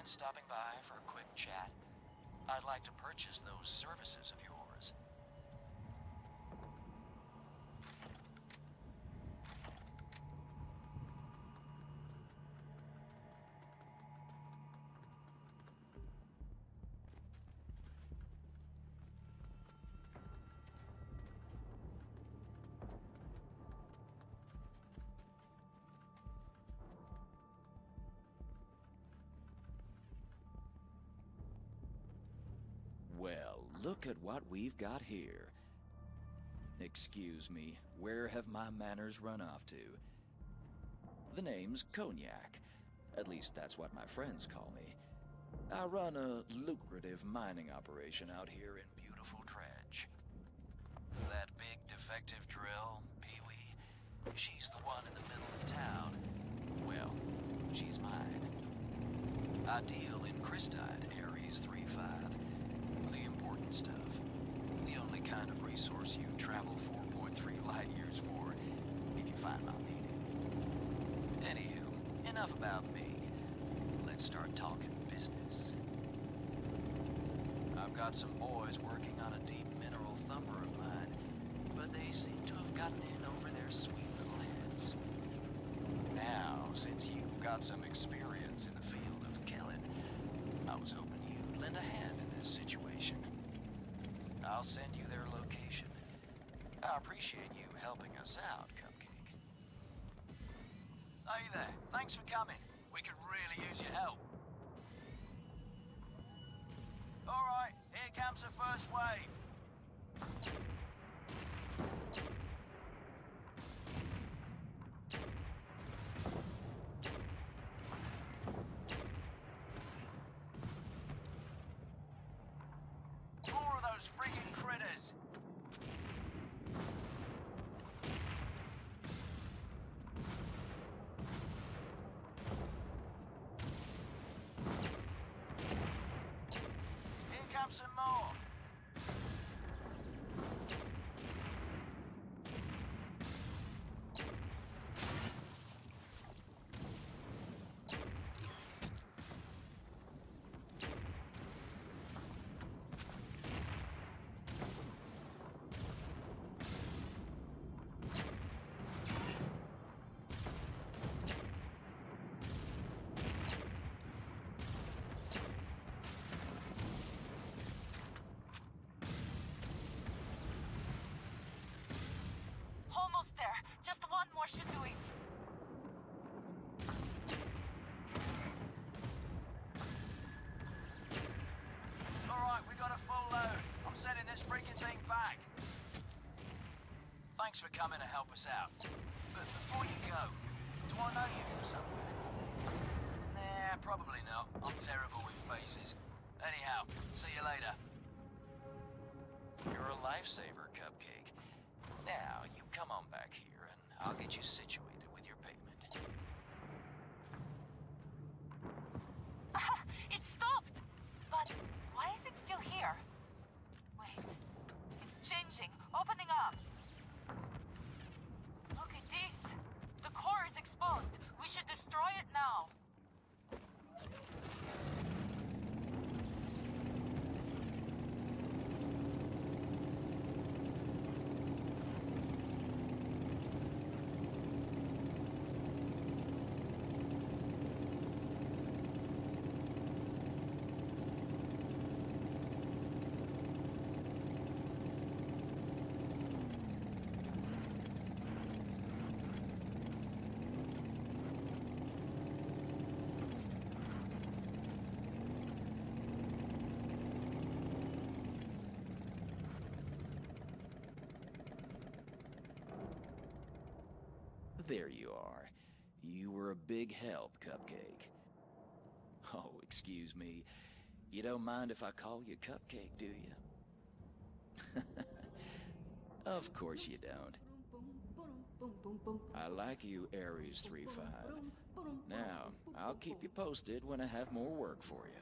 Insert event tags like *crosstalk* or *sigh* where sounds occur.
mind stopping by for a quick chat? I'd like to purchase those services of yours. Look at what we've got here. Excuse me, where have my manners run off to? The name's Cognac. At least that's what my friends call me. I run a lucrative mining operation out here in beautiful Dredge. That big defective drill, Pee-wee, she's the one in the middle of town. Well, she's mine. I deal in Crystite, Ares 3-5. The important stuff. The only kind of resource you travel 4.3 light years for, if you find my meaning. Anywho, enough about me. Let's start talking business. I've got some boys working on a deep mineral thumper of mine, but they seem to have gotten in over their sweet little heads. Now, since you've got some experience in the field of killing, I was hoping you'd lend a hand in this situation. I'll send you. I appreciate you helping us out, Cupcake. Hey there, thanks for coming. We could really use your help. Alright, here comes the first wave. Of those freaking critters! Here some more! Almost there. Just one should do it. Alright, we got a full load. I'm sending this freaking thing back. Thanks for coming to help us out. But before you go, do I know you from somewhere? Nah, probably not. I'm terrible with faces. Anyhow, see you later. You're a lifesaver, Cupcake. Now, you come on back here, I'll get you situated with your payment. Ah, *laughs* it stopped! But why is it still here? Wait. It's changing, opening up. Look at this. The core is exposed. We should destroy it now. There you are. You were a big help, Cupcake. Oh, excuse me. You don't mind if I call you Cupcake, do you? *laughs* of course you don't. I like you, Ares 3-5. Now, I'll keep you posted when I have more work for you.